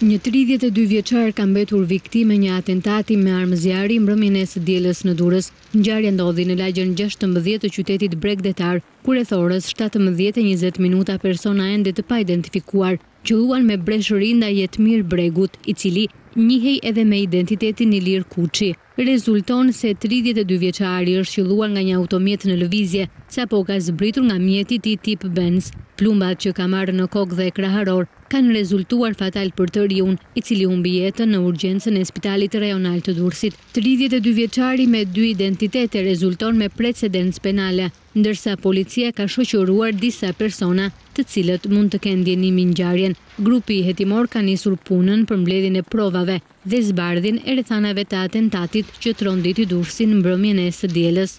Një tridhjetë e dy vjeçar ka mbetur viktimë e një atentati me armë zjarri mbrëmjen e së dielës në Durrës. Ngjarja ndodhi në lagjen gjashtëmbëdhjetë të qytetit bregdetar, ku rreth orës shtatëmbëdhjetë e njëzet minuta persona ende të paidentifikuar qëlluan me breshëri ndaj Jetmir Bregut, i cili njihej edhe me identitetin Ilir Kuçi. Rezulton se tridhjetë e dy vjeçari është qëlluar nga një automjet në lëvizje, sapo ka zbritur nga mjeti i tij tip Benz. Plumbat që ka marrë në kokë dhe kraharor, kanë rezultuar fatal për të riun, i cili humbi jetën në urgjencën e Spitalit Rajonal të Durrësit. Tridhjetë e dy vjeçari me dy identitete rezulton me precedencë penale, ndërsa policia ka shoqëruar disa persona, të cilët mund të kenë dijeni mbi ngjarjen. Grupi hetimor ka nisur punën për mbledhjen e provave. dhe zbardhjen e rrethanave të atentatit që tronditi Durrësin mbrëmjen e së dielës.